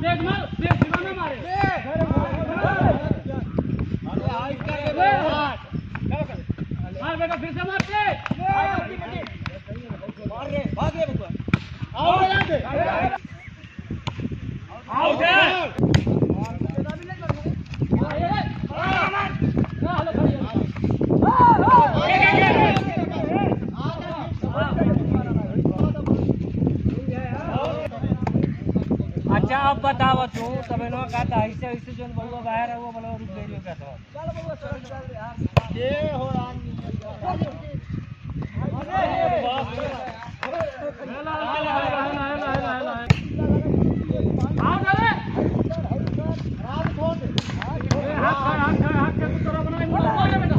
बेटा मार मार तेज मार तेज सीधा ना मारे मार बेटा फिर से मार तेज आउट है अच्छा अब बताओ तू तब नो का था ऐसे ऐसे जो बोलो बाहर है वो बोलो रुक गई हो का तो हेला हेला हेला हेला हेला हेला आउट है हाथ हाथ हाथ हाथ के तरफ़ बना मुँह मार बेटा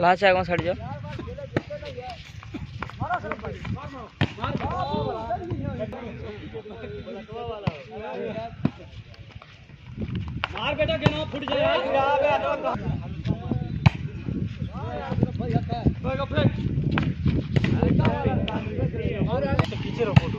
लास्ट आगो सड़ जाओ? मार बेटा गेना फुट जाए। पीछे रखो तू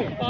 Hey!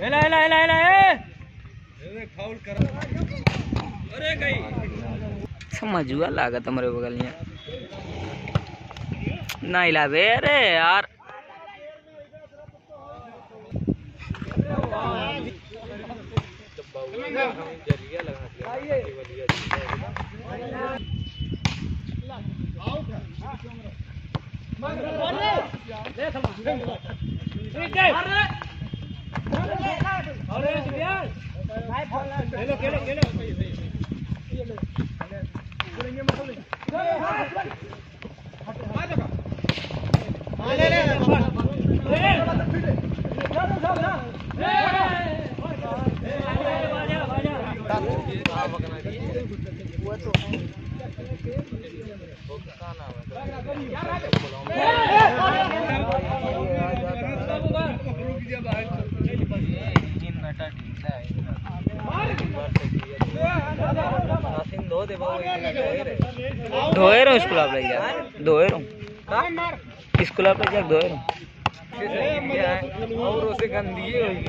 हेला हेला हेला हेला लागत हमारे बगल में नहीं लावे अरे यार धोए रहो स्कूल आप लग धोए रहो। स्कूल आप लग धोए रहो। और उसे गंदी होगी